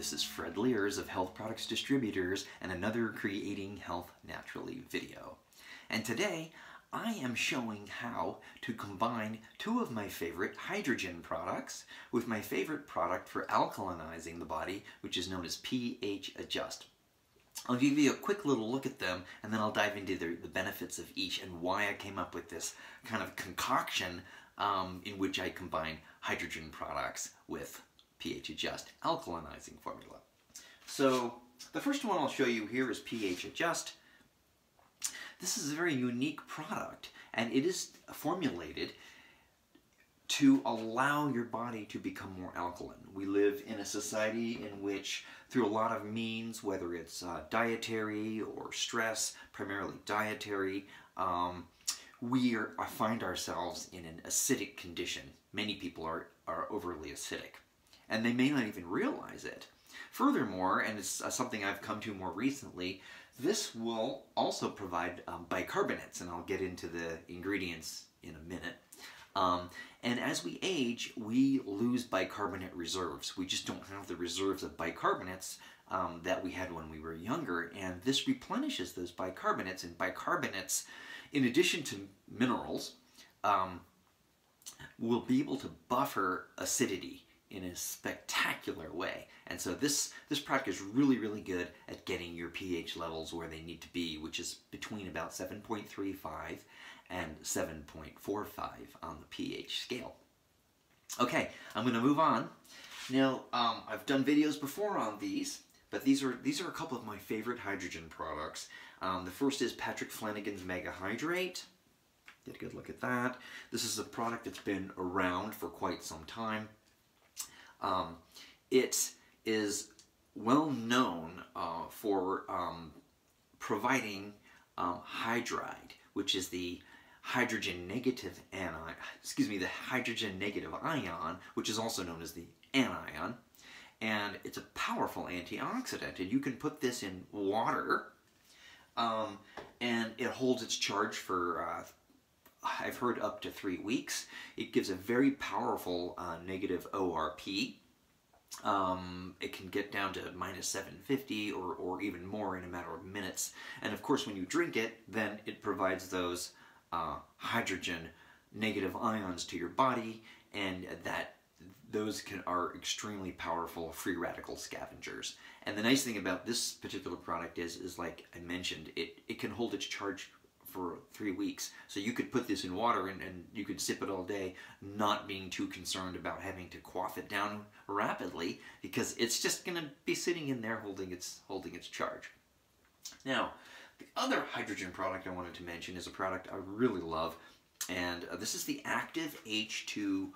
This is Fred Liers of Health Products Distributors and another Creating Health Naturally video. And today I am showing how to combine two of my favorite hydrogen products with my favorite product for alkalinizing the body, which is known as pH Adjust. I'll give you a quick little look at them and then I'll dive into the, the benefits of each and why I came up with this kind of concoction um, in which I combine hydrogen products with pH Adjust alkalinizing formula. So the first one I'll show you here is pH Adjust. This is a very unique product and it is formulated to allow your body to become more alkaline. We live in a society in which through a lot of means, whether it's uh, dietary or stress, primarily dietary, um, we are, find ourselves in an acidic condition. Many people are, are overly acidic and they may not even realize it. Furthermore, and it's uh, something I've come to more recently, this will also provide um, bicarbonates, and I'll get into the ingredients in a minute. Um, and as we age, we lose bicarbonate reserves. We just don't have the reserves of bicarbonates um, that we had when we were younger, and this replenishes those bicarbonates. And bicarbonates, in addition to minerals, um, will be able to buffer acidity in a spectacular way. And so this, this product is really, really good at getting your pH levels where they need to be, which is between about 7.35 and 7.45 on the pH scale. Okay, I'm to move on. Now, um, I've done videos before on these, but these are these are a couple of my favorite hydrogen products. Um, the first is Patrick Flanagan's Mega Hydrate. Get a good look at that. This is a product that's been around for quite some time. Um, it is well known uh, for um, providing um, hydride, which is the hydrogen negative anion, excuse me, the hydrogen negative ion, which is also known as the anion. And it's a powerful antioxidant. And you can put this in water um, and it holds its charge for uh, I've heard up to three weeks. It gives a very powerful uh, negative ORP. Um, it can get down to minus 750 or, or even more in a matter of minutes. And of course, when you drink it, then it provides those uh, hydrogen negative ions to your body, and that those can, are extremely powerful free radical scavengers. And the nice thing about this particular product is, is like I mentioned, it, it can hold its charge for three weeks. So you could put this in water and, and you could sip it all day, not being too concerned about having to quaff it down rapidly because it's just going to be sitting in there holding its, holding its charge. Now, the other hydrogen product I wanted to mention is a product I really love, and uh, this is the Active H2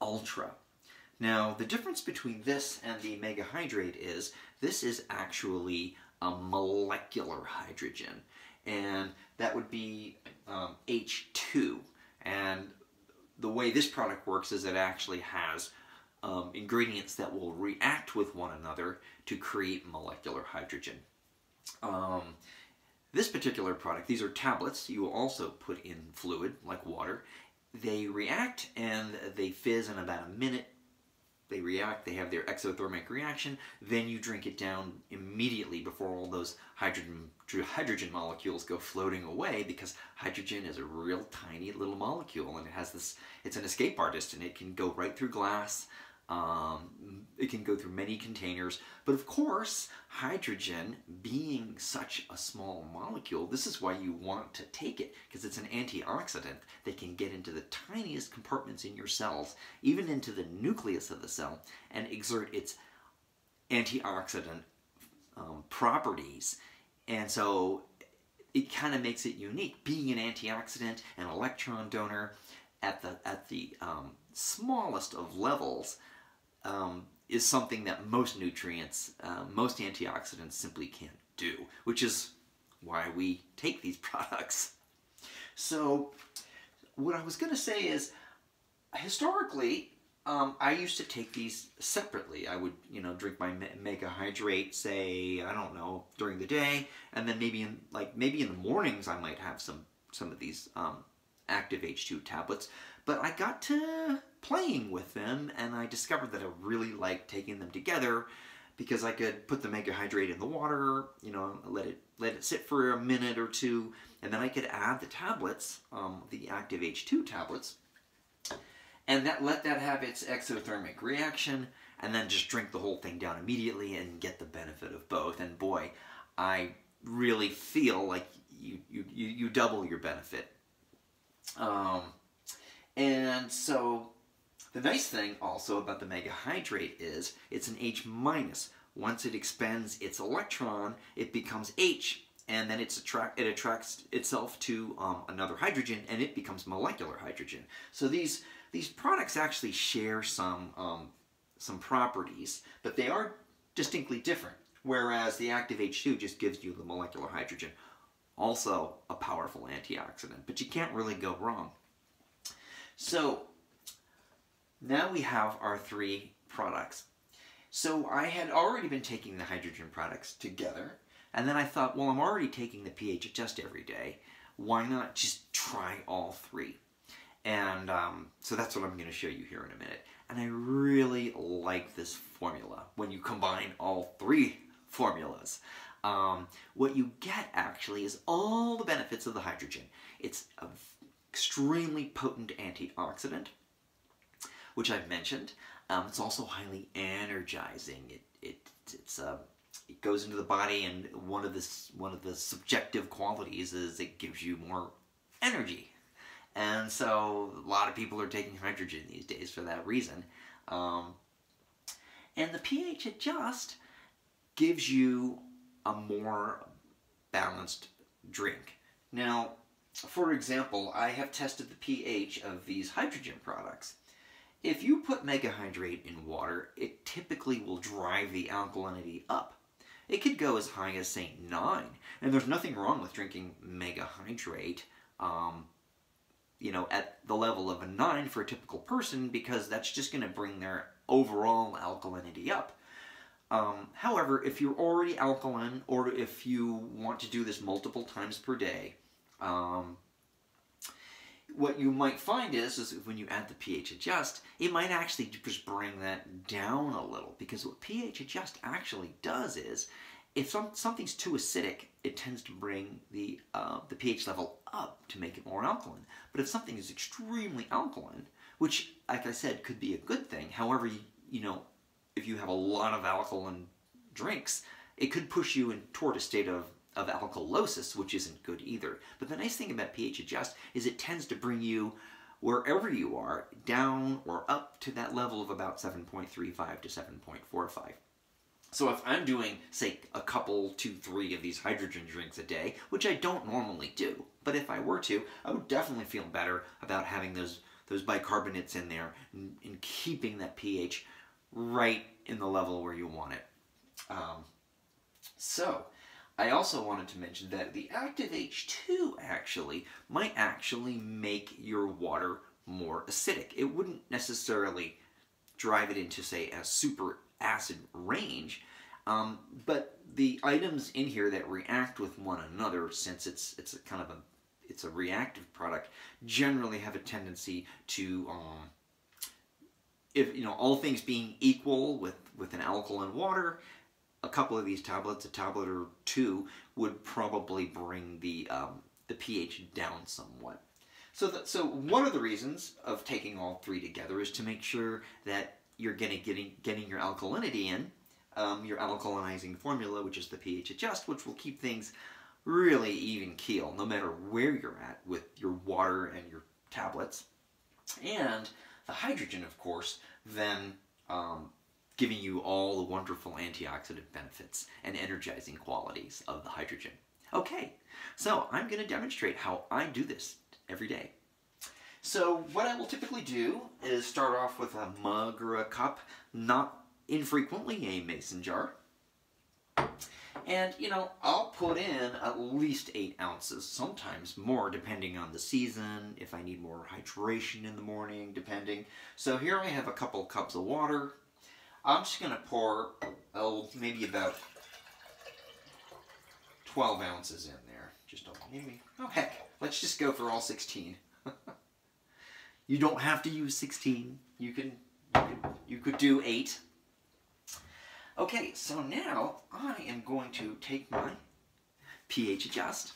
Ultra. Now, the difference between this and the Mega Hydrate is this is actually a molecular hydrogen and that would be um, H2. And the way this product works is it actually has um, ingredients that will react with one another to create molecular hydrogen. Um, this particular product, these are tablets you will also put in fluid, like water. They react and they fizz in about a minute they react, they have their exothermic reaction, then you drink it down immediately before all those hydrogen, hydrogen molecules go floating away because hydrogen is a real tiny little molecule and it has this, it's an escape artist and it can go right through glass, um, it can go through many containers, but of course, hydrogen being such a small molecule, this is why you want to take it, because it's an antioxidant that can get into the tiniest compartments in your cells, even into the nucleus of the cell, and exert its antioxidant um, properties. And so it kind of makes it unique. Being an antioxidant, an electron donor, at the, at the um, smallest of levels, um, is something that most nutrients, uh, most antioxidants simply can't do, which is why we take these products. So what I was going to say is, historically, um, I used to take these separately. I would, you know, drink my Mega Hydrate, say, I don't know, during the day, and then maybe in, like, maybe in the mornings I might have some, some of these um, active H2 tablets. But I got to playing with them and I discovered that I really liked taking them together because I could put the mega hydrate in the water, you know, let it let it sit for a minute or two, and then I could add the tablets, um, the Active H2 tablets, and that let that have its exothermic reaction, and then just drink the whole thing down immediately and get the benefit of both. And boy, I really feel like you you you, you double your benefit. Um, and so the nice thing also about the mega hydrate is it's an H minus. Once it expends its electron, it becomes H, and then attract it attracts itself to um, another hydrogen, and it becomes molecular hydrogen. So these these products actually share some um, some properties, but they are distinctly different. Whereas the active H2 just gives you the molecular hydrogen, also a powerful antioxidant, but you can't really go wrong. So now we have our three products. So I had already been taking the hydrogen products together, and then I thought, well, I'm already taking the pH Adjust every day. Why not just try all three? And um, so that's what I'm going to show you here in a minute. And I really like this formula when you combine all three formulas. Um, what you get actually is all the benefits of the hydrogen. It's an extremely potent antioxidant which I've mentioned. Um, it's also highly energizing. It it it's uh, it goes into the body, and one of the one of the subjective qualities is it gives you more energy. And so a lot of people are taking hydrogen these days for that reason. Um, and the pH adjust gives you a more balanced drink. Now, for example, I have tested the pH of these hydrogen products. If you put megahydrate in water, it typically will drive the alkalinity up. It could go as high as, say, 9. And there's nothing wrong with drinking megahydrate, um, you know, at the level of a 9 for a typical person because that's just going to bring their overall alkalinity up. Um, however, if you're already alkaline or if you want to do this multiple times per day, um, what you might find is, is when you add the pH adjust, it might actually just bring that down a little because what pH adjust actually does is, if some, something's too acidic, it tends to bring the, uh, the pH level up to make it more alkaline. But if something is extremely alkaline, which, like I said, could be a good thing, however, you, you know, if you have a lot of alkaline drinks, it could push you in toward a state of of alkalosis, which isn't good either. But the nice thing about pH adjust is it tends to bring you wherever you are down or up to that level of about 7.35 to 7.45. So if I'm doing, say, a couple, two, three of these hydrogen drinks a day, which I don't normally do, but if I were to, I would definitely feel better about having those those bicarbonates in there and, and keeping that pH right in the level where you want it. Um, so, I also wanted to mention that the active H2 actually might actually make your water more acidic. It wouldn't necessarily drive it into, say, a super acid range, um, but the items in here that react with one another, since it's it's a kind of a it's a reactive product, generally have a tendency to, um, if you know, all things being equal with with an alkaline water, a couple of these tablets, a tablet or two, would probably bring the um, the pH down somewhat. So, so one of the reasons of taking all three together is to make sure that you're getting getting getting your alkalinity in, um, your alkalinizing formula, which is the pH adjust, which will keep things really even keel, no matter where you're at with your water and your tablets. And the hydrogen, of course, then um, giving you all the wonderful antioxidant benefits and energizing qualities of the hydrogen. Okay, so I'm going to demonstrate how I do this every day. So what I will typically do is start off with a mug or a cup, not infrequently a mason jar. And, you know, I'll put in at least 8 ounces, sometimes more depending on the season, if I need more hydration in the morning, depending. So here I have a couple cups of water, I'm just going to pour, oh, maybe about 12 ounces in there. Just don't, maybe, oh heck, let's just go for all 16. you don't have to use 16. You can, you, could do 8. Okay, so now I am going to take my pH adjust.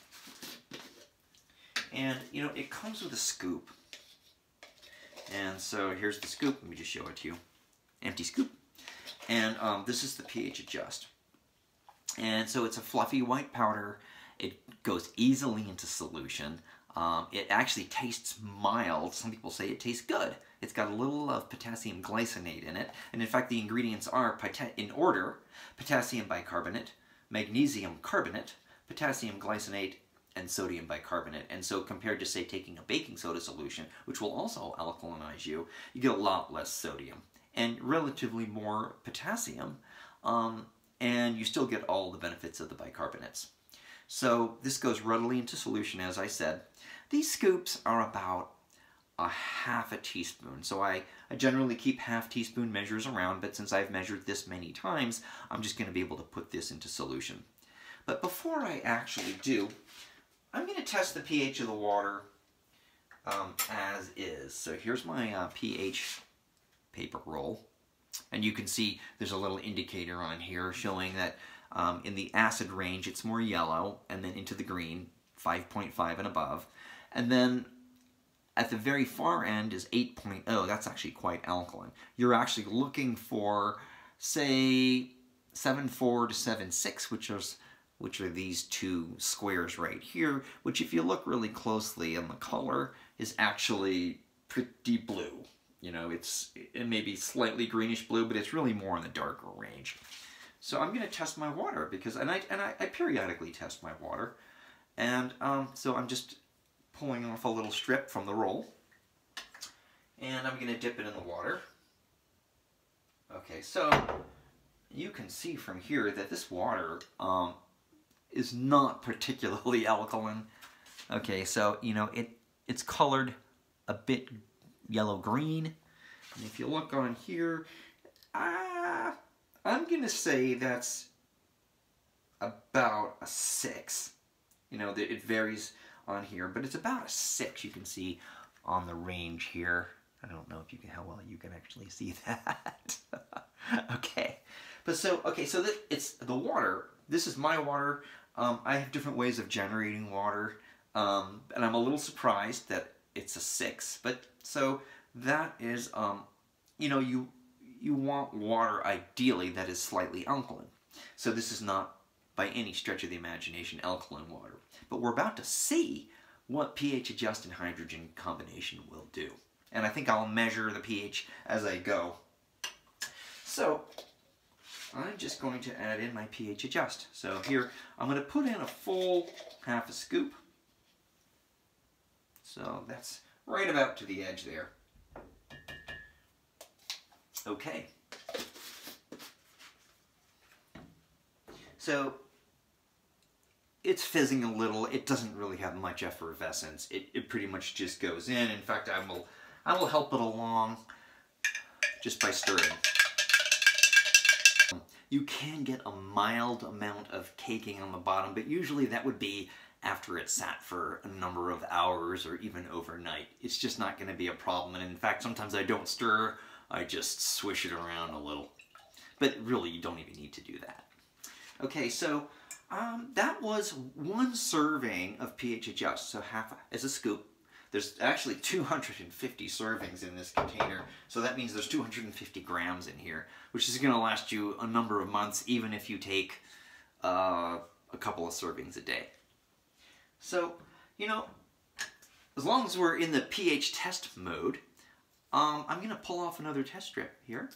And, you know, it comes with a scoop. And so here's the scoop. Let me just show it to you. Empty scoop. And um, this is the pH adjust. And so it's a fluffy white powder. It goes easily into solution. Um, it actually tastes mild. Some people say it tastes good. It's got a little of potassium glycinate in it. And in fact, the ingredients are, in order, potassium bicarbonate, magnesium carbonate, potassium glycinate, and sodium bicarbonate. And so compared to, say, taking a baking soda solution, which will also alkalinize you, you get a lot less sodium and relatively more potassium, um, and you still get all the benefits of the bicarbonates. So this goes readily into solution, as I said. These scoops are about a half a teaspoon. So I, I generally keep half teaspoon measures around, but since I've measured this many times, I'm just going to be able to put this into solution. But before I actually do, I'm going to test the pH of the water um, as is. So here's my uh, pH paper roll. And you can see there's a little indicator on here showing that um, in the acid range it's more yellow and then into the green, 5.5 and above. And then at the very far end is 8.0. That's actually quite alkaline. You're actually looking for, say, 7.4 to 7.6, which is which are these two squares right here, which if you look really closely in the color is actually pretty blue. You know, it's it may be slightly greenish blue, but it's really more in the darker range. So I'm going to test my water because, and I and I, I periodically test my water, and um, so I'm just pulling off a little strip from the roll, and I'm going to dip it in the water. Okay, so you can see from here that this water um, is not particularly alkaline. Okay, so, you know, it it's colored a bit yellow-green. And if you look on here, uh, I'm going to say that's about a 6. You know, it varies on here, but it's about a 6 you can see on the range here. I don't know if you can how well you can actually see that. okay. But so okay, so that it's the water. This is my water. Um, I have different ways of generating water, um, and I'm a little surprised that it's a six. But so that is, um, you know, you you want water ideally that is slightly alkaline. So this is not by any stretch of the imagination alkaline water. But we're about to see what pH adjust and hydrogen combination will do. And I think I'll measure the pH as I go. So I'm just going to add in my pH adjust. So here, I'm going to put in a full half a scoop. So that's right about to the edge there. Okay. So it's fizzing a little. It doesn't really have much effervescence. It, it pretty much just goes in. In fact, I will, I will help it along just by stirring you can get a mild amount of caking on the bottom, but usually that would be after it sat for a number of hours or even overnight. It's just not going to be a problem. And in fact, sometimes I don't stir, I just swish it around a little. But really, you don't even need to do that. Okay, so um, that was one serving of pH Adjust. So half as a scoop, there's actually 250 servings in this container, so that means there's 250 grams in here, which is going to last you a number of months, even if you take uh, a couple of servings a day. So, you know, as long as we're in the pH test mode, um, I'm going to pull off another test strip here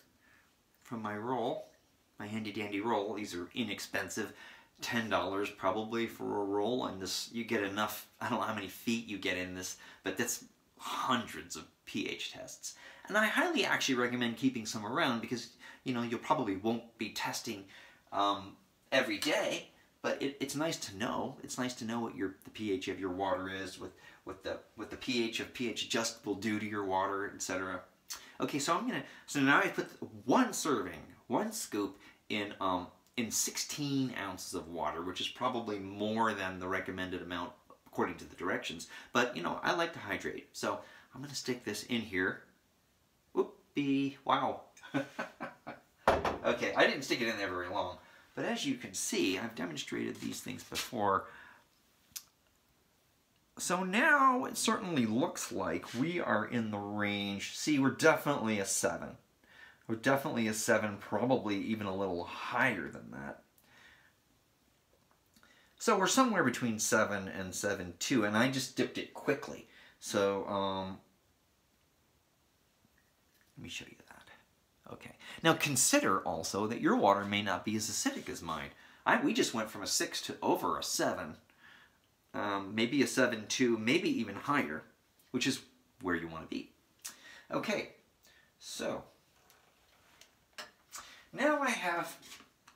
from my roll, my handy dandy roll. These are inexpensive. $10 probably for a roll and this you get enough I don't know how many feet you get in this but that's hundreds of pH tests. And I highly actually recommend keeping some around because you know you probably won't be testing um, every day but it, it's nice to know it's nice to know what your the pH of your water is with what the what the pH of pH adjust will do to your water etc okay so I'm gonna so now I put one serving one scoop in um, in 16 ounces of water, which is probably more than the recommended amount according to the directions. But, you know, I like to hydrate. So I'm to stick this in here. Whoopie. Wow. Okay, I didn't stick it in there very long. But as you can see, I've demonstrated these things before. So now it certainly looks like we are in the range. See, we're definitely a 7. We're definitely a 7, probably even a little higher than that. So we're somewhere between 7 and 7.2, and I just dipped it quickly. So, um, let me show you that. Okay. Now consider also that your water may not be as acidic as mine. I, we just went from a 6 to over a 7. Um, maybe a seven 7.2, maybe even higher, which is where you want to be. Okay, so now I have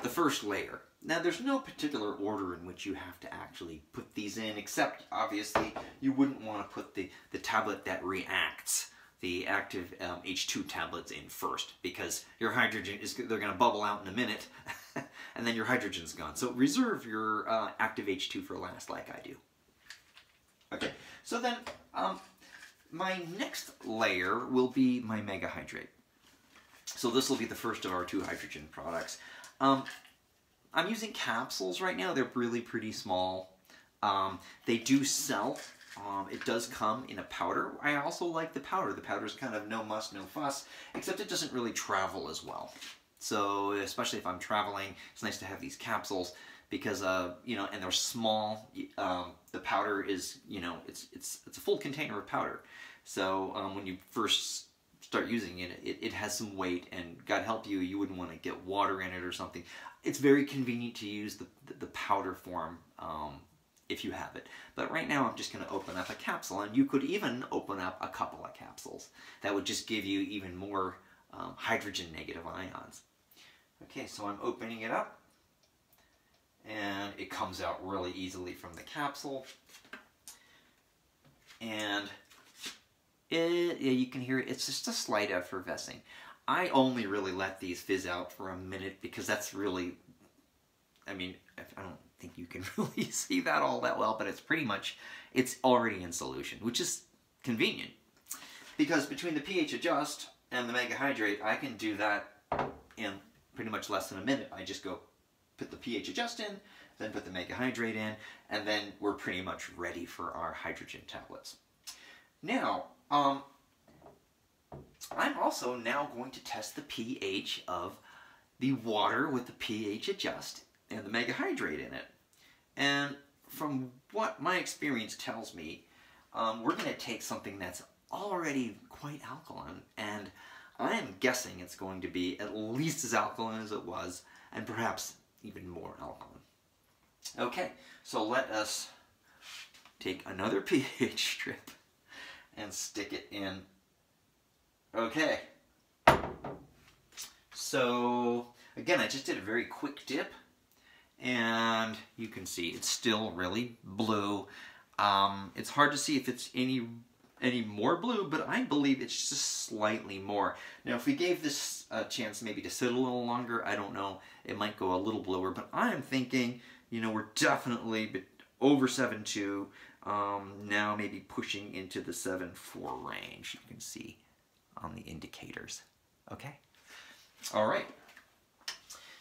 the first layer. Now there's no particular order in which you have to actually put these in, except obviously you wouldn't want to put the, the tablet that reacts the active um, H2 tablets in first because your hydrogen is they're going to bubble out in a minute and then your hydrogen's gone. So reserve your uh, active H2 for last like I do. Okay, so then um, my next layer will be my megahydrate. So this will be the first of our two hydrogen products. Um, I'm using capsules right now. They're really pretty small. Um, they do sell um, it does come in a powder. I also like the powder. The powder is kind of no muss, no fuss, except it doesn't really travel as well. So especially if I'm traveling, it's nice to have these capsules because uh, you know, and they're small. Um, the powder is, you know, it's it's it's a full container of powder. So um, when you first start using it, it, it has some weight, and God help you, you wouldn't want to get water in it or something. It's very convenient to use the the, powder form um, if you have it. But right now I'm just going to open up a capsule, and you could even open up a couple of capsules. That would just give you even more um, hydrogen negative ions. Okay, so I'm opening it up, and it comes out really easily from the capsule. And it, yeah, you can hear it, it's just a slight effervescing. I only really let these fizz out for a minute because that's really, I mean, I don't think you can really see that all that well, but it's pretty much, it's already in solution, which is convenient. Because between the pH adjust and the megahydrate, I can do that in pretty much less than a minute. I just go put the pH adjust in, then put the megahydrate in, and then we're pretty much ready for our hydrogen tablets. Now, um, I'm also now going to test the pH of the water with the pH adjust and the megahydrate in it. And from what my experience tells me, um, we're going to take something that's already quite alkaline, and I am guessing it's going to be at least as alkaline as it was, and perhaps even more alkaline. Okay, so let us take another pH strip and stick it in. Okay. So, again, I just did a very quick dip and you can see it's still really blue. Um, it's hard to see if it's any any more blue, but I believe it's just slightly more. Now, if we gave this a chance maybe to sit a little longer, I don't know, it might go a little bluer, but I'm thinking, you know, we're definitely over 7.2, um, now maybe pushing into the 7.4 range, you can see on the indicators, okay? All right,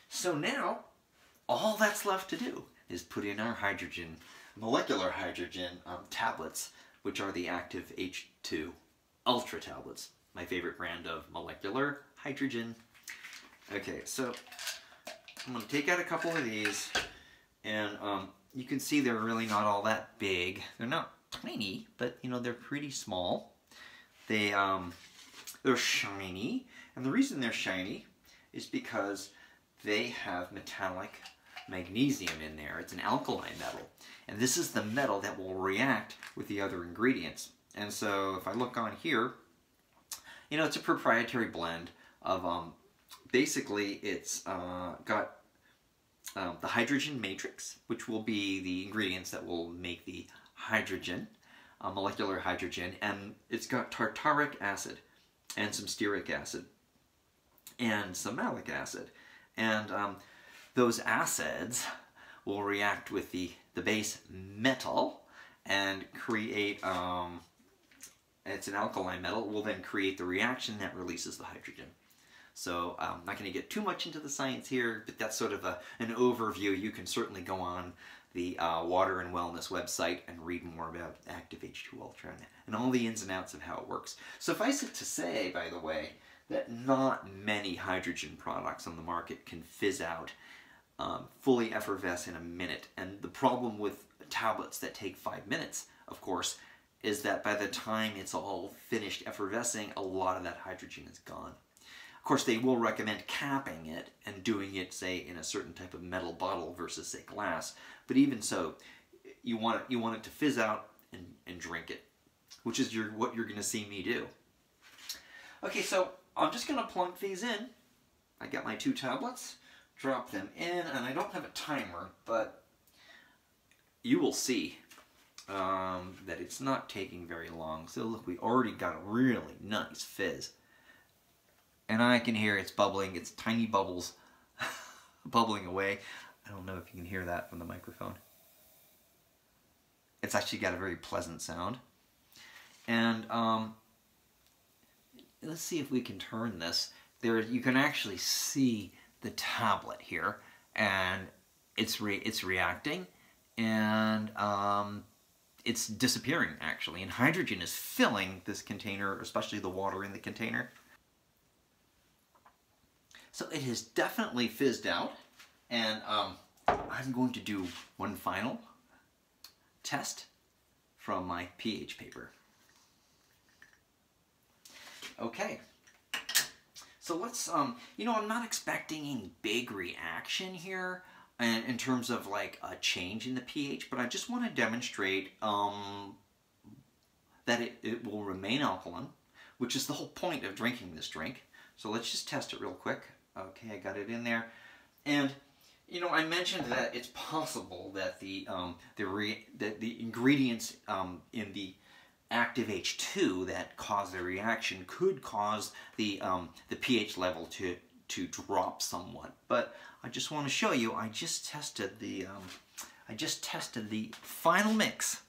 so now all that's left to do is put in our hydrogen, molecular hydrogen um, tablets, which are the active H2 Ultra tablets, my favorite brand of molecular hydrogen. Okay, so I'm going to take out a couple of these, and um, you can see they're really not all that big. They're not tiny, but you know they're pretty small. They um, they're shiny, and the reason they're shiny is because they have metallic magnesium in there. It's an alkali metal. And this is the metal that will react with the other ingredients. And so if I look on here, you know, it's a proprietary blend of, um, basically it's uh, got um, the hydrogen matrix, which will be the ingredients that will make the hydrogen, uh, molecular hydrogen, and it's got tartaric acid and some stearic acid and some malic acid. And um, those acids will react with the, the base metal and create, um, it's an alkali metal, will then create the reaction that releases the hydrogen. So I'm um, not going to get too much into the science here, but that's sort of a, an overview. You can certainly go on the uh, Water and Wellness website and read more about Active H2 Ultra and, and all the ins and outs of how it works. Suffice it to say, by the way, that not many hydrogen products on the market can fizz out, um, fully effervesce in a minute. And the problem with tablets that take five minutes, of course, is that by the time it's all finished effervescing, a lot of that hydrogen is gone. Of course, they will recommend capping it and doing it, say, in a certain type of metal bottle versus, say, glass. But even so, you want it, you want it to fizz out and, and drink it, which is your, what you're going to see me do. Okay, so I'm just going to plunk these in. I got my two tablets, drop them in, and I don't have a timer, but you will see um, that it's not taking very long. So look, we already got a really nice fizz and I can hear it's bubbling. It's tiny bubbles bubbling away. I don't know if you can hear that from the microphone. It's actually got a very pleasant sound. And um, let's see if we can turn this. There, you can actually see the tablet here, and it's re it's reacting, and um, it's disappearing actually. And hydrogen is filling this container, especially the water in the container. So it has definitely fizzed out. And um, I'm going to do one final test from my pH paper. Okay. So let's, um, you know, I'm not expecting any big reaction here in, in terms of like a change in the pH, but I just want to demonstrate um, that it, it will remain alkaline, which is the whole point of drinking this drink. So let's just test it real quick. Okay, I got it in there. And, you know, I mentioned that it's possible that the, um, the, that the ingredients um, in the active H2 that caused the reaction could cause the, um, the pH level to, to drop somewhat. But I just want to show you, I just tested the, um, I just tested the final mix.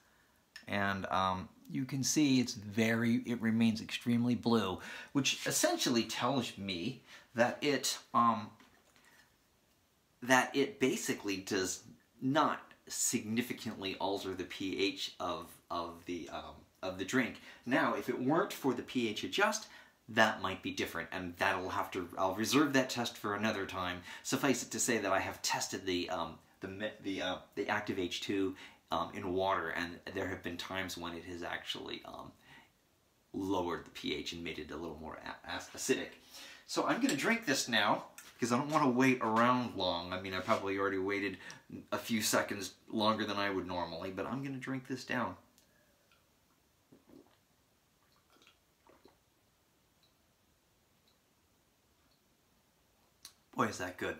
And um, you can see it's very, it remains extremely blue, which essentially tells me that it um, that it basically does not significantly alter the pH of of the um, of the drink. Now, if it weren't for the pH adjust, that might be different, and that'll have to. I'll reserve that test for another time. Suffice it to say that I have tested the um, the the uh, the active H2 um, in water, and there have been times when it has actually um, lowered the pH and made it a little more acidic. So I'm going to drink this now because I don't want to wait around long. I mean, I probably already waited a few seconds longer than I would normally, but I'm going to drink this down. Boy, is that good.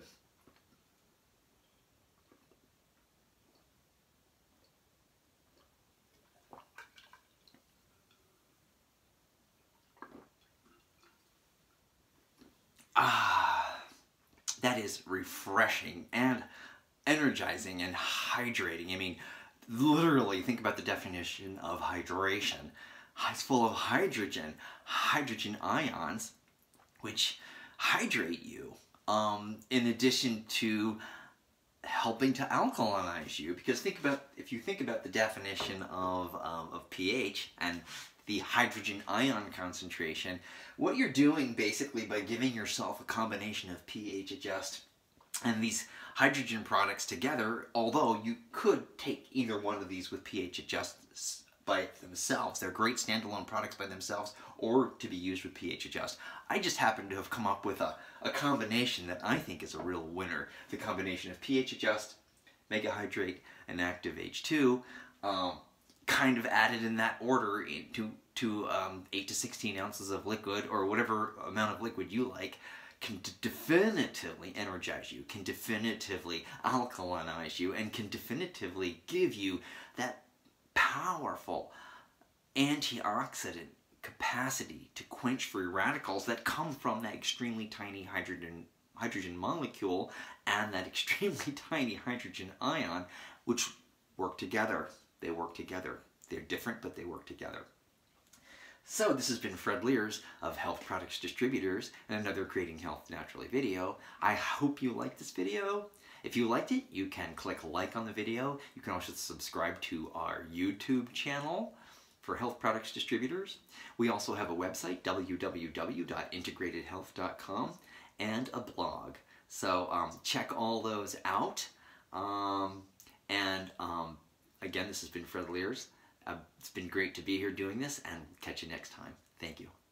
Ah, that is refreshing and energizing and hydrating. I mean, literally think about the definition of hydration. It's full of hydrogen, hydrogen ions, which hydrate you. Um, in addition to helping to alkalinize you, because think about if you think about the definition of um, of pH and the hydrogen ion concentration, what you're doing basically by giving yourself a combination of pH adjust and these hydrogen products together, although you could take either one of these with pH adjust by themselves. They're great standalone products by themselves or to be used with pH adjust. I just happen to have come up with a, a combination that I think is a real winner. The combination of pH adjust, mega hydrate, and active H2. Um, kind of added in that order to to um, 8 to 16 ounces of liquid or whatever amount of liquid you like can definitively energize you, can definitively alkalinize you, and can definitively give you that powerful antioxidant capacity to quench free radicals that come from that extremely tiny hydrogen hydrogen molecule and that extremely tiny hydrogen ion which work together they work together. They're different, but they work together. So this has been Fred Liers of Health Products Distributors and another Creating Health Naturally video. I hope you liked this video. If you liked it, you can click like on the video. You can also subscribe to our YouTube channel for health products distributors. We also have a website, www.integratedhealth.com, and a blog. So um, check all those out. Um, and um, again, this has been Fred Liers. Uh, it's been great to be here doing this, and catch you next time. Thank you.